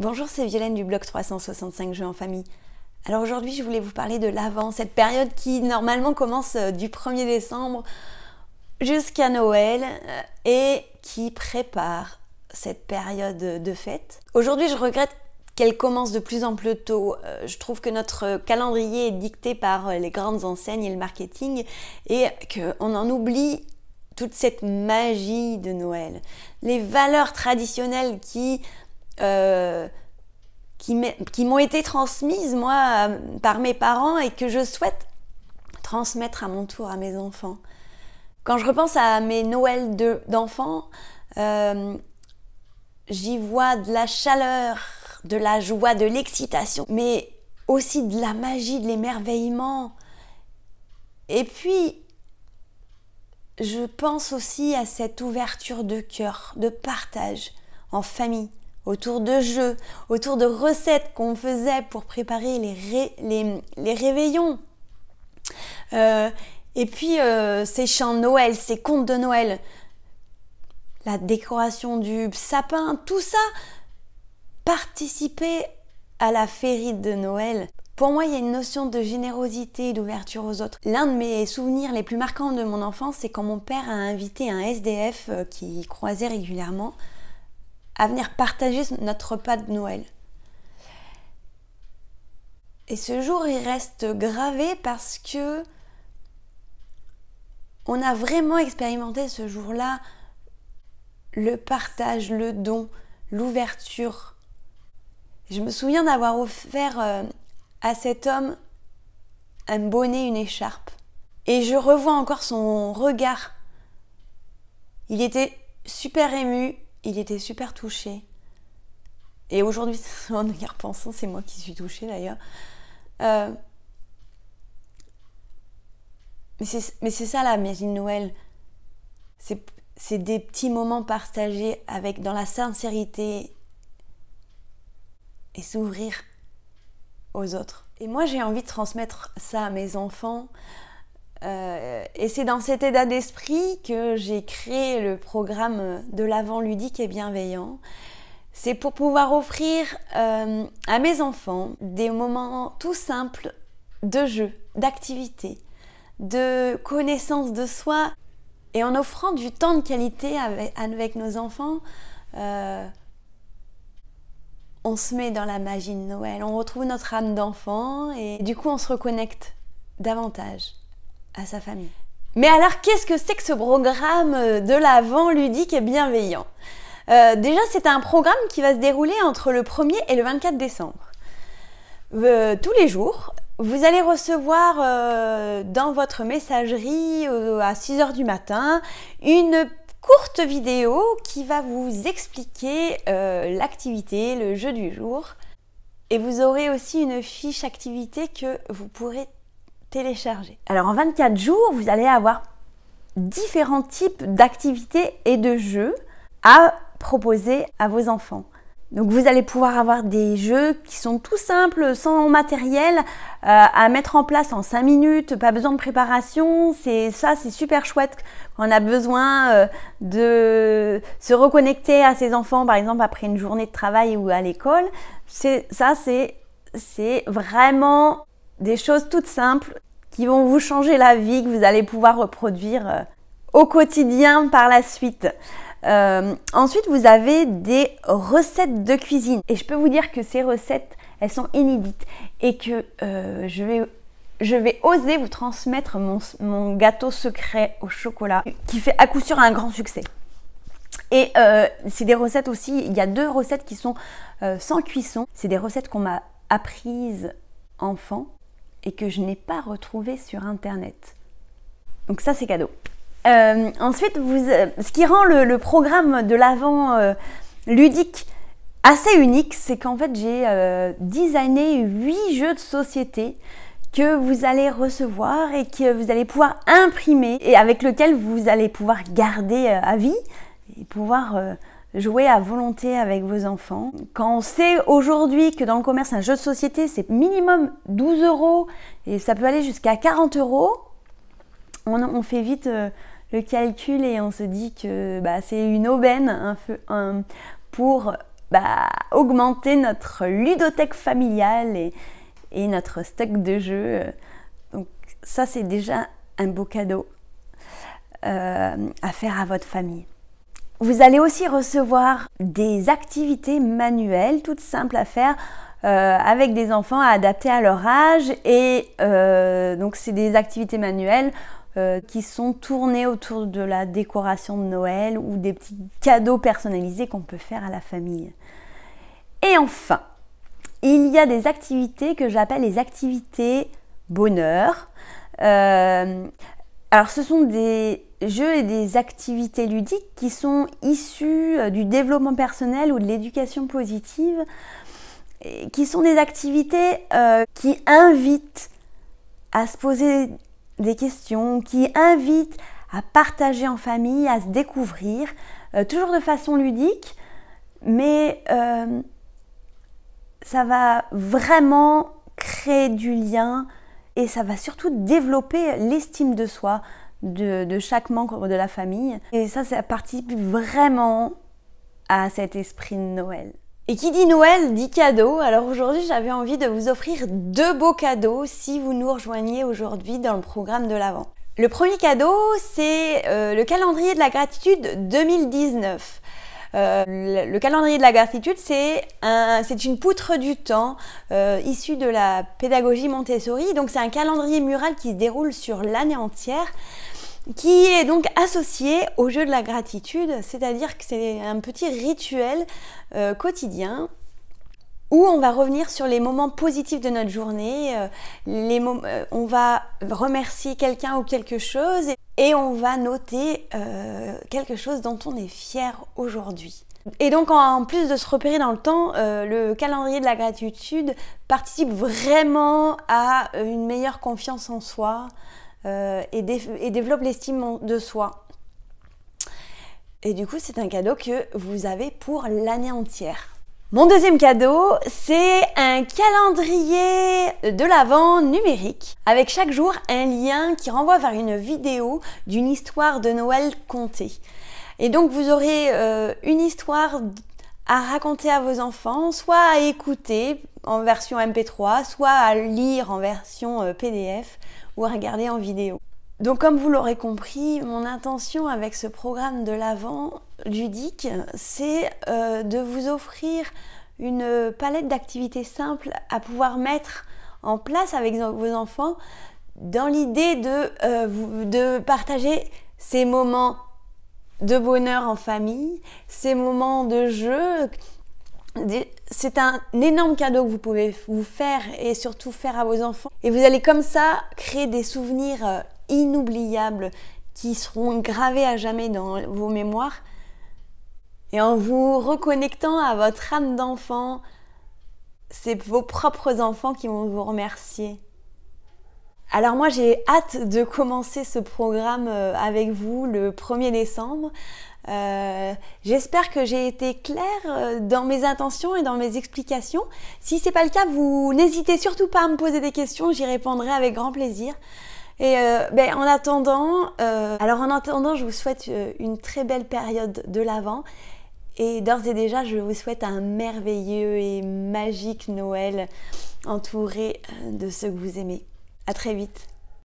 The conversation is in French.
Bonjour, c'est Violaine du blog 365 Jeux en famille. Alors aujourd'hui, je voulais vous parler de l'Avent, cette période qui normalement commence euh, du 1er décembre jusqu'à Noël euh, et qui prépare cette période de fête. Aujourd'hui, je regrette qu'elle commence de plus en plus tôt. Euh, je trouve que notre calendrier est dicté par les grandes enseignes et le marketing et qu'on en oublie toute cette magie de Noël. Les valeurs traditionnelles qui euh, qui m'ont été transmises, moi, par mes parents et que je souhaite transmettre à mon tour à mes enfants. Quand je repense à mes Noëls d'enfants, euh, j'y vois de la chaleur, de la joie, de l'excitation, mais aussi de la magie, de l'émerveillement. Et puis, je pense aussi à cette ouverture de cœur, de partage en famille autour de jeux, autour de recettes qu'on faisait pour préparer les, les, réveillons. Euh, et puis euh, ces chants de Noël, ces contes de Noël, la décoration du sapin, tout ça participer à la féerie de Noël. Pour moi, il y a une notion de générosité et d'ouverture aux autres. L'un de mes souvenirs les plus marquants de mon enfance, c'est quand mon père a invité un SDF euh, qui croisait régulièrement à venir partager notre repas de Noël. Et ce jour, il reste gravé parce que on a vraiment expérimenté ce jour-là le partage, le don, l'ouverture. Je me souviens d'avoir offert euh, à cet homme un bonnet, une écharpe. Et je revois encore son regard. Il était super ému, il était super touché. Et aujourd'hui, en y repensant, c'est moi qui suis touchée d'ailleurs. Euh, mais c'est ça la magie de Noël. C'est des petits moments partagés avec dans la sincérité et s'ouvrir aux autres. Et moi, j'ai envie de transmettre ça à mes enfants euh, et c'est dans cet état d'esprit que j'ai créé le programme de l'avant ludique et bienveillant. C'est pour pouvoir offrir euh, à mes enfants des moments tout simples de jeu, d'activité, de connaissance de soi. Et en offrant du temps de qualité avec, nos enfants, euh, on se met dans la magie de Noël, on retrouve notre âme d'enfant et du coup on se reconnecte davantage à sa famille. Mais alors, qu'est-ce que c'est que ce programme de l'avant ludique et bienveillant? Euh, Déjà, c'est un programme qui va se dérouler entre le 1er et le 24 décembre. Euh, tous les jours, vous allez recevoir euh, dans votre messagerie à 6h du matin une courte vidéo qui va vous expliquer l'activité, le jeu du jour. Et vous aurez aussi une fiche activité que vous pourrez télécharger. Alors en 24 jours, vous allez avoir différents types d'activités et de jeux à proposer à vos enfants. Donc vous allez pouvoir avoir des jeux qui sont tout simples, sans matériel, euh, à mettre en place en 5 minutes, pas besoin de préparation. C'est ça, c'est super chouette on a besoin euh, de se reconnecter à ses enfants, par exemple après une journée de travail ou à l'école. C'est ça, c'est c'est vraiment des choses toutes simples qui vont vous changer la vie, que vous allez pouvoir reproduire euh, au quotidien par la suite. Euh, ensuite, vous avez des recettes de cuisine. Et je peux vous dire que ces recettes, elles sont inédites et que euh, je, vais, oser vous transmettre mon, mon, gâteau secret au chocolat qui fait à coup sûr un grand succès. Et c'est des recettes aussi, il y a deux recettes qui sont sans cuisson. C'est des recettes qu'on m'a apprises enfant et que je n'ai pas retrouvées sur internet. Donc ça c'est cadeau. Euh, ensuite, euh, ce qui rend le, programme de l'avant euh, ludique assez unique, c'est qu'en fait j'ai designé 8 jeux de société que vous allez recevoir et que vous allez pouvoir imprimer et avec lequel vous allez pouvoir garder à vie et pouvoir jouer à volonté avec vos enfants. Quand on sait aujourd'hui que dans le commerce, un jeu de société, c'est minimum 12 euros et ça peut aller jusqu'à 40 euros, on, fait vite euh, le calcul et on se dit que bah, c'est une aubaine pour bah, augmenter notre ludothèque familiale et, notre stock de jeux. Donc ça, c'est déjà un beau cadeau euh, à faire à votre famille. Vous allez aussi recevoir des activités manuelles toutes simples à faire euh, avec des enfants adaptés à leur âge et euh, donc c'est des activités manuelles qui sont tournées autour de la décoration de Noël ou des petits cadeaux personnalisés qu'on peut faire à la famille. Et enfin, il y a des activités que j'appelle les activités bonheur. Euh, alors ce sont des jeux et des activités ludiques qui sont issus euh, du développement personnel ou de l'éducation positive, qui sont des activités euh, qui invitent à se poser des questions, qui invitent à partager en famille, à se découvrir, toujours de façon ludique, mais ça va vraiment créer du lien et ça va surtout développer l'estime de soi de, chaque membre de la famille. Et ça, ça participe vraiment à cet esprit de Noël. Et qui dit Noël dit cadeau. Alors aujourd'hui, j'avais envie de vous offrir deux beaux cadeaux si vous nous rejoignez aujourd'hui dans le programme de l'Avent. Le premier cadeau, c'est euh, le calendrier de la gratitude 2019. Euh, le, calendrier de la gratitude, c'est un, une poutre du temps euh, issue de la pédagogie Montessori. Donc c'est un calendrier mural qui se déroule sur l'année entière qui est donc associé au jeu de la gratitude, c'est-à-dire que c'est un petit rituel euh, quotidien où on va revenir sur les moments positifs de notre journée, les on va remercier quelqu'un ou quelque chose on va noter euh, quelque chose dont on est fier aujourd'hui. Et donc en plus de se repérer dans le temps, euh, le calendrier de la gratitude participe vraiment à une meilleure confiance en soi euh, et, et, développe l'estime de soi. Et du coup, c'est un cadeau que vous avez pour l'année entière. Mon deuxième cadeau, c'est un calendrier de l'Avent numérique avec chaque jour un lien qui renvoie vers une vidéo d'une histoire de Noël contée. Et donc vous aurez euh, une histoire à raconter à vos enfants, soit à écouter en version MP3, soit à lire en version euh, PDF ou à regarder en vidéo. Donc comme vous l'aurez compris, mon intention avec ce programme de l'Avent ludique, c'est euh, de vous offrir une palette d'activités simples à pouvoir mettre en place avec vos enfants dans l'idée de, euh, de partager ces moments de bonheur en famille, ces moments de jeu. C'est un énorme cadeau que vous pouvez vous faire et surtout faire à vos enfants. Et vous allez comme ça créer des souvenirs euh, inoubliables qui seront gravés à jamais dans vos mémoires. Et en vous reconnectant à votre âme d'enfant, c'est vos propres enfants qui vont vous remercier. Alors moi j'ai hâte de commencer ce programme euh, avec vous le 1er décembre. Euh, j'espère que j'ai été claire euh, dans mes intentions et dans mes explications. Si c'est pas le cas, vous n'hésitez surtout pas à me poser des questions, j'y répondrai avec grand plaisir. Et euh, ben, en attendant, euh, alors en attendant, je vous souhaite euh, une très belle période de l'Avent. Et d'ores et déjà, je vous souhaite un merveilleux et magique Noël entouré de ceux que vous aimez. À très vite.